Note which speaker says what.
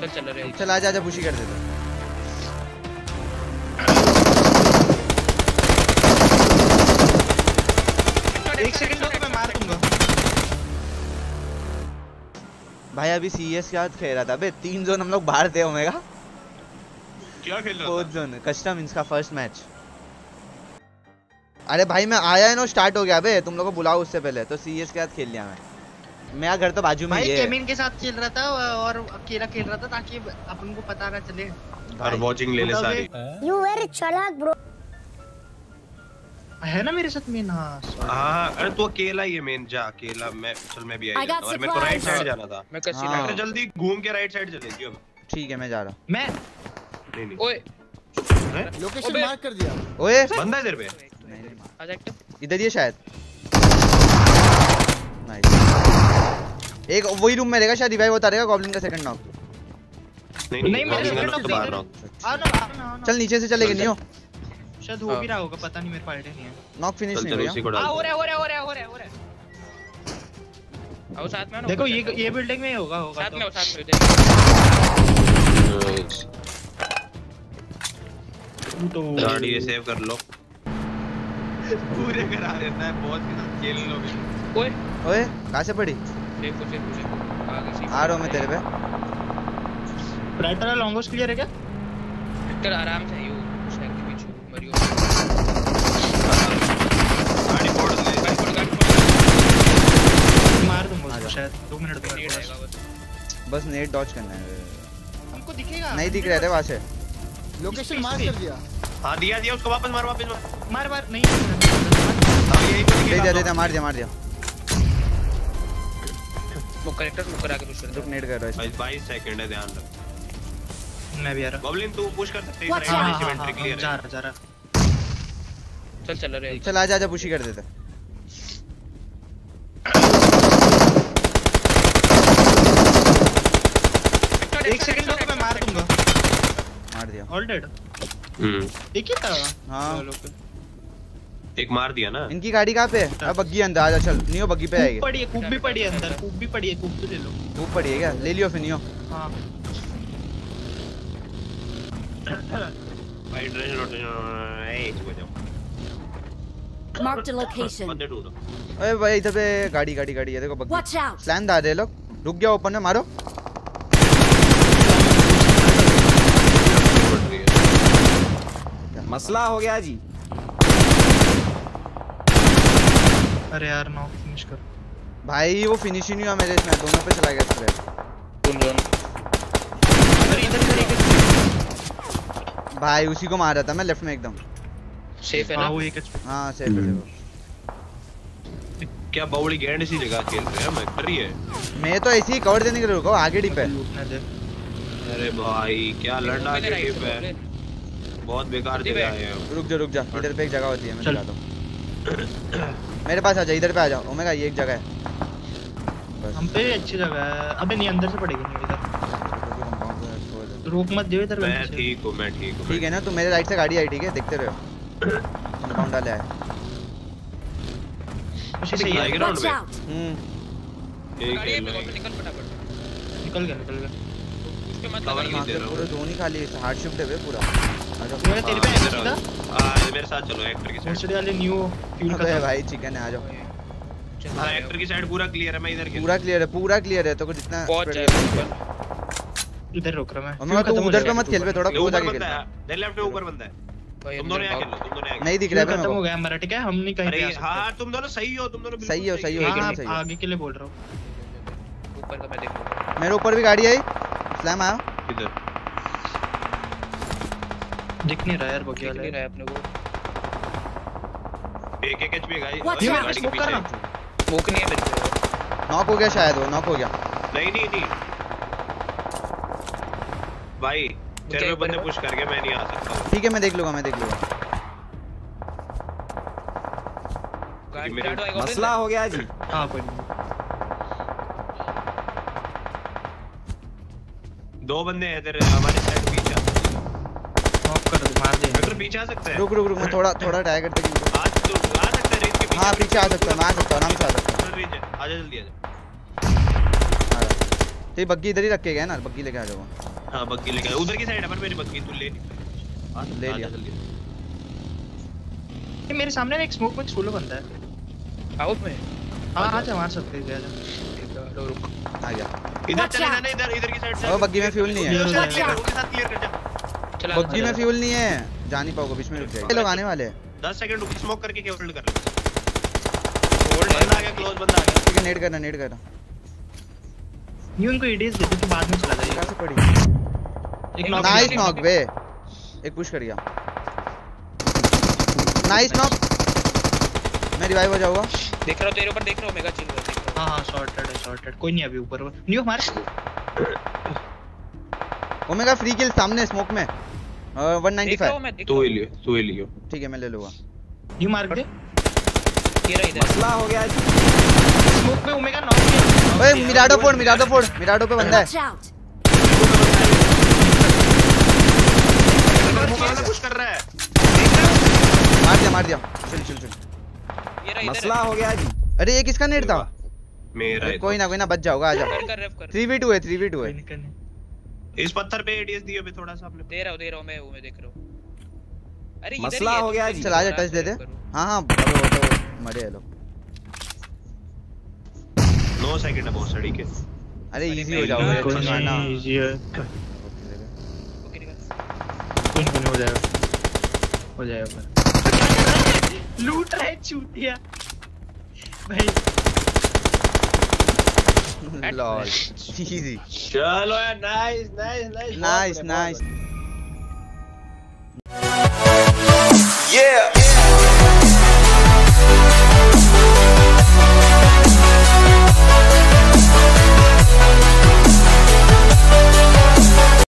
Speaker 1: चल चल रहे
Speaker 2: चल आजा आजा पुशी कर देते।
Speaker 3: एक सेकंड दो तो मैं मार दूँगा।
Speaker 2: भाई अभी सीएस क्या खेल रहा था? बे तीन जोन हम लोग बाहर थे ओमेगा
Speaker 4: क्या खेल रहा
Speaker 2: फोर्थ जोन कस्टम इसका फ़र्स्ट मैच अरे भाई मैं आया है ना स्टार्ट हो गया। बे तुम लोग को बुलाओ उससे पहले। तो सीएस के साथ खेल लिया मैं? मेरा घर तो बाजू में ही है।
Speaker 3: केमिन के साथ खेल रहा था और अकेला खेल रहा था ताकि अपन को पता ना चले।
Speaker 4: और वॉचिंग ले ले सारी।
Speaker 5: You very चालाक bro.
Speaker 3: है ना मेरे साथ मीन हाँ
Speaker 4: हाँ अरे तू अकेला ही है मेन जा अकेला मैं चल मैं भी
Speaker 5: I
Speaker 4: आई और मेरे को राइट साइड जाना था।
Speaker 1: मैं कसी
Speaker 2: हाँ।
Speaker 4: जल्दी घूम के राइट साइड चलेगी अब।
Speaker 2: ठीक है मैं जा रहा
Speaker 3: मैं
Speaker 4: नहीं नहीं।
Speaker 1: ओए।
Speaker 6: लोकेशन मार्क कर दिया।
Speaker 2: ओए।
Speaker 4: बंदा है तेरे पे?
Speaker 2: नहीं नहीं।
Speaker 1: आजा एक्टिव
Speaker 2: इधर ही है शायद। नाइस एक वही रूम में रहेगा शायद रिवाइव होता रहेगा गॉब्लिन का सेकंड नॉक
Speaker 4: नहीं
Speaker 3: नहीं, मेरे
Speaker 4: मैं तो
Speaker 3: knock
Speaker 4: बाहर रहा।
Speaker 3: ना आ ना, आ ना।
Speaker 2: चल नीचे से चलेगी नियो
Speaker 3: शायद हो भी रहा होगा पता नहीं मेरे को आइडिया नहीं है।
Speaker 2: नॉक फिनिश नहीं हुआ।
Speaker 1: आ हो रहा है हो रहा है हो रहा है हो रहा है हो रहा है। आओ साथ में
Speaker 3: देखो ये ये बिल्डिंग में होगा होगा
Speaker 1: साथ में आओ
Speaker 3: तो
Speaker 1: साथ में देख।
Speaker 3: तो
Speaker 4: गाड़ी ये सेव कर लो। पूरे करा देता है बहुत के साथ खेल लो।
Speaker 1: ओए।
Speaker 2: ओए कहाँ से पड़ी?
Speaker 1: देखो आगे से
Speaker 2: आ रहा हूँ मैं तेरे पे
Speaker 3: राइट वाला लॉन्गोस क्लियर है क्या
Speaker 1: विक्टर आराम से यू शहर के पीछे मरियो
Speaker 4: गाड़ी फोड़ दे
Speaker 1: गाड़ी फोड़ गाड़ी फोड़
Speaker 3: मार दूँगा उसको शायद दो मिनट
Speaker 1: नहीं
Speaker 3: बाद
Speaker 1: रहेगा बस
Speaker 2: बस नेट डॉच करना है
Speaker 3: हमको दिखेगा
Speaker 2: नहीं दिख रहे थे वहाँ से
Speaker 6: लोकेशन मार्क कर दिया
Speaker 4: हाँ दिया दिया उसको वापस मार वापस मार
Speaker 3: मार मार नहीं
Speaker 4: हाँ यही तो
Speaker 2: दे दिया दे दिया मार दिया मार दिया
Speaker 1: वो करेक्टर ऊपर आके पुश कर
Speaker 2: रुक नेट कर रहा है।
Speaker 4: भाई 22 सेकंड है ध्यान रख।
Speaker 3: मैं भी आ रहा
Speaker 4: गॉब्लिन तू पुश कर सकते है
Speaker 3: हाँ,
Speaker 4: राइट
Speaker 3: हाँ,
Speaker 4: इवेंट
Speaker 3: हाँ,
Speaker 4: क्लियर
Speaker 3: जा रहा जा रहा।
Speaker 1: चल चल रहे
Speaker 2: चल आजा आजा पुशी कर देते।
Speaker 3: एक सेकंड तो मैं मार दूँगा।
Speaker 2: मार दिया।
Speaker 3: All dead
Speaker 4: hmm.
Speaker 3: एक ही था?
Speaker 2: हाँ।
Speaker 3: फिर।
Speaker 4: एक मार दिया ना।
Speaker 2: इनकी गाड़ी कहाँ पे है? अब बग्गी अंदर आजा चल। नियो बग्गी पे
Speaker 3: कूप
Speaker 2: आएगी
Speaker 3: पड़ी है कूप भी पड़ी है अंदर कूप भी पड़ी है कूप तो ले लो।
Speaker 2: धूप पड़ी है क्या? ले लियो फिर नियो।
Speaker 3: हाँ।
Speaker 4: भाई ड्रेस रोटेशन ए एक बजाओ
Speaker 5: Marked a location.
Speaker 4: बंदे ढूंढो।
Speaker 2: अरे भाई इधर पे गाड़ी गाड़ी गाड़ी है देखो बग्गी। स्लैम दार रहे लोग। रुक गया ओपन में मारो।
Speaker 4: है
Speaker 6: मसला हो गया जी।
Speaker 3: अरे यार नॉक फिनिश कर।
Speaker 2: भाई वो फिनिश ही नहीं हुआ मेरे इसमें दोनों पे चला गया स्प्रे
Speaker 1: सुन जोन
Speaker 3: अरे इधर इधर एक
Speaker 2: भाई उसी को मार रहा था मैं लेफ़्ट में एकदम।
Speaker 1: सेफ़ है
Speaker 3: हाँ
Speaker 1: ना
Speaker 3: वो एक
Speaker 2: हाँ सेफ़ है सेफ़
Speaker 4: क्या बाउली गैंड सी जगह खेल रहे हैं? मैं कर रही है।
Speaker 2: है। मैं तो ऐसे ही कवर देने के लिए रुका हूँ, आगे डिप है।
Speaker 4: अरे भाई क्या लड़ना
Speaker 1: पहले
Speaker 4: के
Speaker 1: राइट
Speaker 4: है। बहुत बेकार जगह
Speaker 1: है।
Speaker 4: है।
Speaker 2: रुक जा रुक जा इधर पे एक जगह होती है मैं
Speaker 3: चल।
Speaker 2: हूँ। मेरे पास आ जा इधर पे आ जा ओमेगा ये एक जगह है। बस।
Speaker 3: हम पे अच्छी जगह है। अबे नहीं अंदर से पड़ेगी नहीं इधर। रोक मत दियो इधर
Speaker 4: मैं ठीक हूँ मैं ठीक हूँ
Speaker 2: ठीक है ना? तो मेरे राइट से गाड़ी आई ठीक है? देखते रहो। कंपाउंड वाले आए।
Speaker 3: उसी से ही।
Speaker 4: आएगा
Speaker 3: है।
Speaker 4: ग्राउंड पे.
Speaker 2: हम्म।
Speaker 4: एक
Speaker 1: गाड़ी को निकल फटाफट।
Speaker 3: निकल गया निकल गया।
Speaker 1: उसके मत
Speaker 4: कवर दे रहा हूँ।
Speaker 2: पूरा जोन ही खाली है हार्ड शिफ्ट है पूरा। जाओ
Speaker 3: मेरा तेरे पे
Speaker 4: हाँ,
Speaker 3: है
Speaker 4: हाँ, मेरे साथ चलो एक्टर की साइड
Speaker 3: वाले न्यू फ्यूल का
Speaker 2: भाई चिकन है आ जाओ।
Speaker 1: चल
Speaker 4: हाँ एक्टर की साइड पूरा क्लियर है मैं इधर
Speaker 2: पूरा क्लियर है पूरा क्लियर है तो को जितना।
Speaker 3: इधर रुक रहा मैं।
Speaker 2: तू उधर पे मत खेल बे थोड़ा
Speaker 4: ऊपर
Speaker 2: खेल
Speaker 4: है। लेफ़्ट में ऊपर बंदा है। तुम दोनों यहाँ खेलो तुम दोनों यहाँ
Speaker 2: नहीं दिख रहा है
Speaker 3: खत्म हो
Speaker 2: मेरे
Speaker 3: गया हमारा ठीक है हम नहीं कहीं पे आ
Speaker 4: हाँ
Speaker 3: सकते।
Speaker 4: हाँ, तुम दोनों सही हो तुम दोनों
Speaker 2: सही हो, सही हो,
Speaker 3: हाँ।
Speaker 2: एकदम
Speaker 3: हाँ,
Speaker 2: सही है।
Speaker 3: आगे के लिए बोल रहा हूँ।
Speaker 1: ऊपर का मैं देख
Speaker 2: मेरे ऊपर भी गाड़ी आई स्लैम आया।
Speaker 4: इधर।
Speaker 3: दिख नहीं रहा यार बगी
Speaker 1: देख
Speaker 3: वाला
Speaker 1: नहीं रहा है अपने को।
Speaker 4: एक एक एचपी गाइस
Speaker 5: Watch
Speaker 4: और
Speaker 5: out.
Speaker 4: गाड़ी के
Speaker 3: स्मोक करना
Speaker 4: पीछे
Speaker 1: स्मोक नहीं है मेरे को।
Speaker 2: नॉक हो गया शायद वो नॉक हो गया।
Speaker 4: नहीं नहीं नहीं। भाई तेरे पे बंदे
Speaker 1: है।
Speaker 4: पुश करके मैं नहीं आ सकता।
Speaker 2: ठीक है मैं देख लूँगा मैं देख लूँगा।
Speaker 6: मसला हो गया जी।
Speaker 3: हाँ कोई नहीं।
Speaker 4: दो बंदे हैं तेरे हमारे साइड
Speaker 3: कर दे मार दे।
Speaker 4: डॉक्टर पीछे आ सकता है।
Speaker 2: रुक रुक रुक मैं थोड़ा थोड़ा ट्राई करते हैं
Speaker 4: आज तो आ सकता है रेंज के पीछे।
Speaker 2: हाँ पीछे आ सकता हूँ मैं आ सकता हूँ आराम से आ सकता
Speaker 4: पूरा रेंज है। आजा जल्दी
Speaker 2: आ रहा। तो ये बग्गी इधर ही रख के गए ना बग्गी लेके आ जाओ।
Speaker 4: हाँ बग्गी लेके उधर की साइड है पर मेरी बग्गी तू ले
Speaker 2: ले।
Speaker 4: आ जा
Speaker 2: लिया।
Speaker 4: जल्दी।
Speaker 3: ये मेरे सामने एक स्मोक में सोलो बंदा है।
Speaker 1: आउट में?
Speaker 3: हाँ आ जा। मार सकते हैं जा
Speaker 1: तो रुक।
Speaker 2: आ गया।
Speaker 4: इधर चले जाना इधर इधर की साइड से
Speaker 2: ओ, बग्गी में fuel नहीं है।
Speaker 3: हो
Speaker 4: उनके साथ क्लियर कर जा।
Speaker 1: चला
Speaker 2: बग्गी में फ्यूल नहीं है। जा नहीं पाओगे बीच में रुक जाएगा ये लोग आने वाले हैं।
Speaker 4: 10 सेकंड रुक स्मोक करके केवल होल्ड कर ले।
Speaker 1: होल्ड
Speaker 4: बंदा आ गया क्लोज बंदा आ गया।
Speaker 2: ठीक है नेट करना नेट करना
Speaker 3: ये उनको एडीएस दे दो कि बाद में चला जाएगा।
Speaker 2: कैसे पड़ी?
Speaker 3: एक knock
Speaker 2: नाइस नॉक बे। एक पुश कर गया। नाइस नॉक मैं रिवाइव हो जाऊँगा।
Speaker 1: देख रहा हूँ तेरे ऊपर देख रहा हूँ मेगा चिल
Speaker 3: हाँ हाँ शॉर्टेड है शॉर्टेड कोई नहीं अभी ऊपर न्यू हमारे
Speaker 2: ओमेगा फ्री किल सामने स्मोक में।
Speaker 1: हूँ
Speaker 2: 195
Speaker 4: तू ही। लियो तू ही लियो।
Speaker 2: ठीक है मैं ले लूँगा।
Speaker 3: न्यू मार दे
Speaker 1: हूँ। ये रहा इधर।
Speaker 6: मसला हो गया
Speaker 3: स्मोक में ओमेगा नॉक किया।
Speaker 2: ओए मिराडो फोड़ मिराडो फोड़। मिराडो पे बंदा है.
Speaker 4: पुश कर रहा है।
Speaker 2: मार दिया मार दिया। चल चल चल।
Speaker 1: ये रहा इधर।
Speaker 6: मसला हो गया जी।
Speaker 2: अरे ये किसका नेट था।
Speaker 4: मेरा
Speaker 2: कोई ना कोई ना बच जाओगा आ जा
Speaker 1: कर कर। रेफ कर
Speaker 2: 3v2 है 3v2 है।
Speaker 4: इस पत्थर पे एडीएस दियो अभी थोड़ा सा आपने।
Speaker 1: दे रहा हूँ दे रहा हूँ मैं वो मैं देख रहा हूँ। अरे इधर
Speaker 6: मसला
Speaker 1: हो
Speaker 6: गया जी।
Speaker 2: चल आ जा टच दे दे। हाँ हाँ वो तो मरे हैं लोग।
Speaker 4: 9 सेकंड है बहुत सड़ी के
Speaker 2: अरे इजी हो जाओगे
Speaker 1: कोई
Speaker 2: ना
Speaker 3: easy है।
Speaker 1: ओके निकल
Speaker 3: कोई नहीं नहीं हो जाएगा। हो जाएगा। लूट रहा है चूतिया। भाई
Speaker 4: Lol. Easy. Chalo, nice, nice,
Speaker 2: nice. Nice,
Speaker 7: nice.